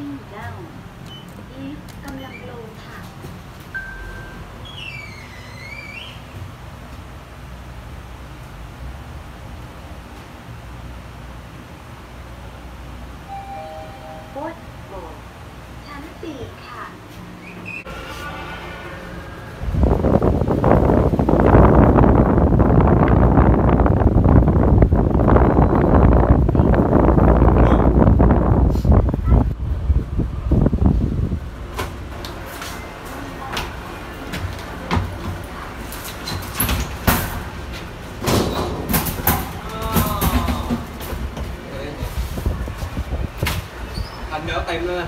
วิ่งอยู่แล้วอีฟกำลังลงค่ะ What for? ชั้นสี่ anh kéo tim lên.